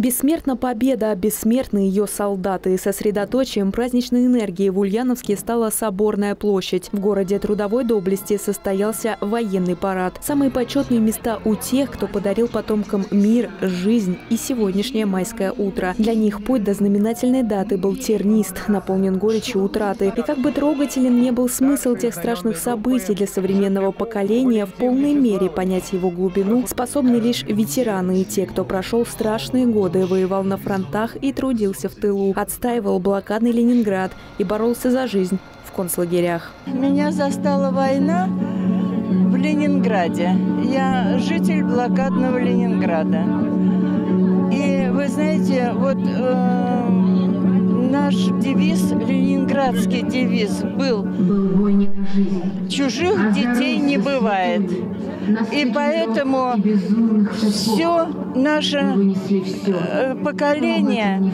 Бессмертна победа, бессмертны ее солдаты. Сосредоточием праздничной энергии в Ульяновске стала Соборная площадь. В городе Трудовой доблести состоялся военный парад. Самые почетные места у тех, кто подарил потомкам мир, жизнь и сегодняшнее майское утро. Для них путь до знаменательной даты был тернист, наполнен горечью утраты. И как бы трогателен не был смысл тех страшных событий для современного поколения, в полной мере понять его глубину способны лишь ветераны и те, кто прошел страшные годы, воевал на фронтах и трудился в тылу, отстаивал блокадный Ленинград и боролся за жизнь в концлагерях. Меня застала война в Ленинграде. Я житель блокадного Ленинграда. И вы знаете, вот э, наш девиз, ленинградский девиз был «Чужих детей не бывает». И поэтому все наше э, поколение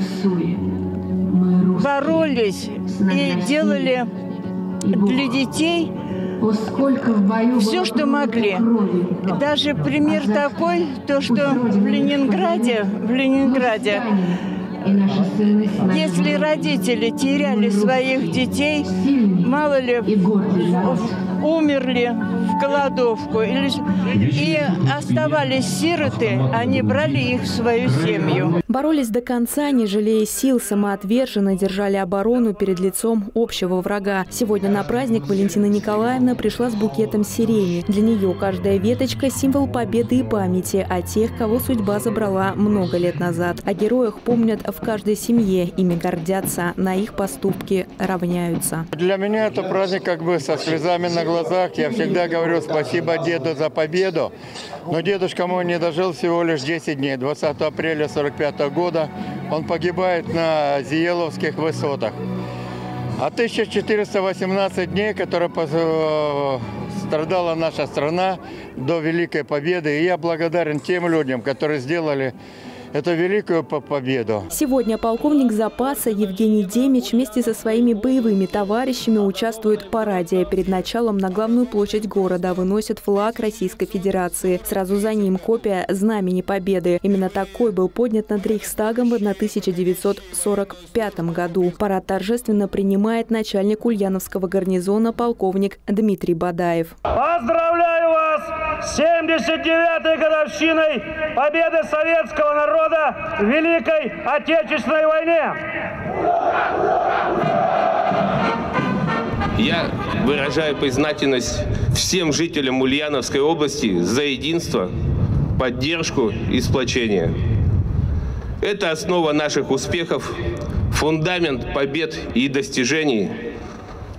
боролись и делали для детей все, что могли. Даже пример такой, то, что в Ленинграде, в Ленинграде если родители теряли своих детей, мало ли умерли в голодовку или, и оставались сироты, они брали их в свою семью. Боролись до конца, не жалея сил, самоотверженно держали оборону перед лицом общего врага. Сегодня на праздник Валентина Николаевна пришла с букетом сирени. Для нее каждая веточка – символ победы и памяти о тех, кого судьба забрала много лет назад. О героях помнят в каждой семье, ими гордятся, на их поступки равняются. Для меня это праздник как бы со слезами на глазах. Я всегда говорю спасибо деду за победу. Но дедушка мой не дожил всего лишь 10 дней. 20 апреля 45 года он погибает на Зиеловских высотах. А 1418 дней, которые э, страдала наша страна до Великой Победы. И я благодарен тем людям, которые сделали эту великую победу. Сегодня полковник запаса Евгений Демич вместе со своими боевыми товарищами участвует в параде. Перед началом на главную площадь города выносят флаг Российской Федерации. Сразу за ним копия Знамени Победы. Именно такой был поднят над Рейхстагом в 1945 году. Парад торжественно принимает начальник Ульяновского гарнизона полковник Дмитрий Бадаев. Поздравляю 79-й годовщиной победы советского народа в Великой Отечественной войне. Я выражаю признательность всем жителям Ульяновской области за единство, поддержку и сплочение. Это основа наших успехов, фундамент побед и достижений –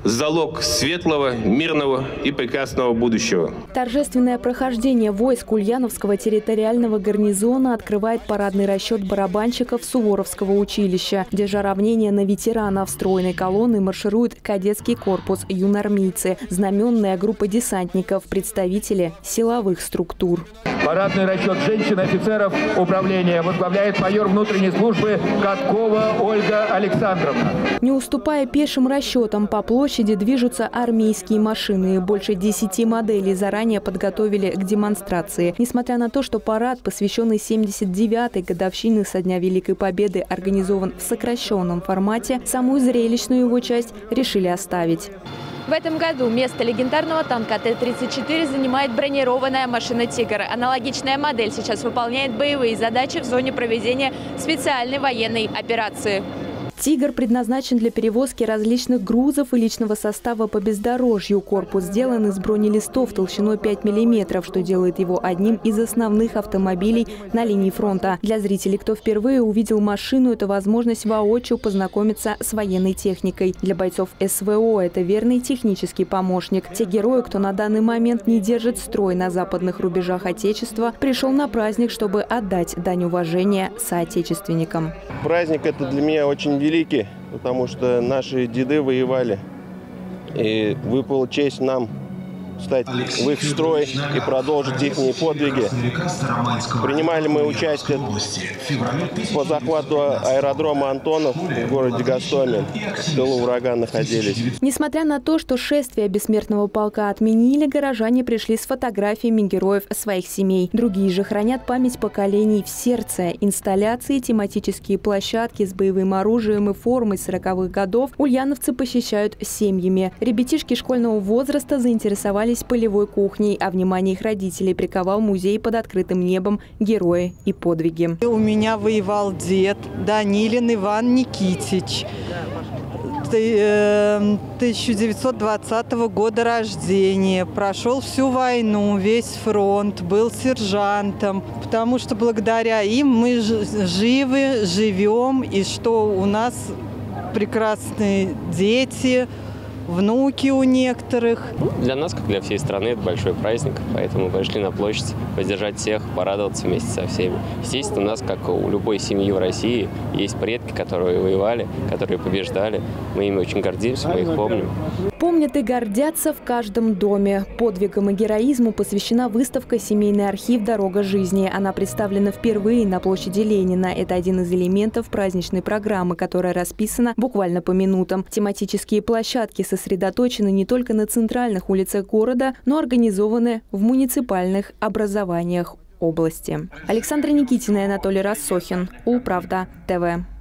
залог светлого, мирного и прекрасного будущего. Торжественное прохождение войск Ульяновского территориального гарнизона открывает парадный расчет барабанщиков Суворовского училища. Держа равнение на ветеранов стройной колонны марширует кадетский корпус юнармейцы, знаменная группа десантников, представители силовых структур. Парадный расчет женщин-офицеров управления возглавляет майор внутренней службы Каткова Ольга Александровна. Не уступая пешим расчетам по площади, площади движутся армейские машины. Больше 10 моделей заранее подготовили к демонстрации. Несмотря на то, что парад, посвященный 79-й годовщине со Дня Великой Победы, организован в сокращенном формате, самую зрелищную его часть решили оставить. В этом году место легендарного танка Т-34 занимает бронированная машина «Тигр». Аналогичная модель сейчас выполняет боевые задачи в зоне проведения специальной военной операции. «Тигр» предназначен для перевозки различных грузов и личного состава по бездорожью. Корпус сделан из бронелистов толщиной 5 мм, что делает его одним из основных автомобилей на линии фронта. Для зрителей, кто впервые увидел машину, это возможность воочию познакомиться с военной техникой. Для бойцов СВО это верный технический помощник. Те герои, кто на данный момент не держит строй на западных рубежах Отечества, пришел на праздник, чтобы отдать дань уважения соотечественникам. Праздник это для меня очень велики, потому что наши деды воевали. И выпала честь нам встать в их строй и продолжить их подвиги. Принимали мы участие по захвату аэродрома Антонов в городе Гастомель. В тылу врага находились. Несмотря на то, что шествие бессмертного полка отменили, горожане пришли с фотографиями героев своих семей. Другие же хранят память поколений в сердце. Инсталляции, тематические площадки с боевым оружием и формой 40-х годов ульяновцы посещают семьями. Ребятишки школьного возраста заинтересовались полевой кухней, а внимание их родителей приковал музей под открытым небом «Герои и подвиги». У меня воевал дед Данилин Иван Никитич. 1920 э, года рождения, прошел всю войну, весь фронт, был сержантом, потому что благодаря им мы живы, живем, и что у нас прекрасные дети, внуки у некоторых. Для нас, как для всей страны, это большой праздник, поэтому пошли на площадь поддержать всех, порадоваться вместе со всеми. Естественно, у нас, как у любой семьи в России, есть предки, которые воевали, которые побеждали. Мы ими очень гордимся, мы их помним. Помнят и гордятся в каждом доме. Подвигам и героизму посвящена выставка «Семейный архив. Дорога жизни». Она представлена впервые на площади Ленина. Это один из элементов праздничной программы, которая расписана буквально по минутам. Тематические площадки сосредоточены не только на центральных улицах города, но организованы в муниципальных образованиях области. Александра Никитина и Анатолий Рассохин. Управда ТВ.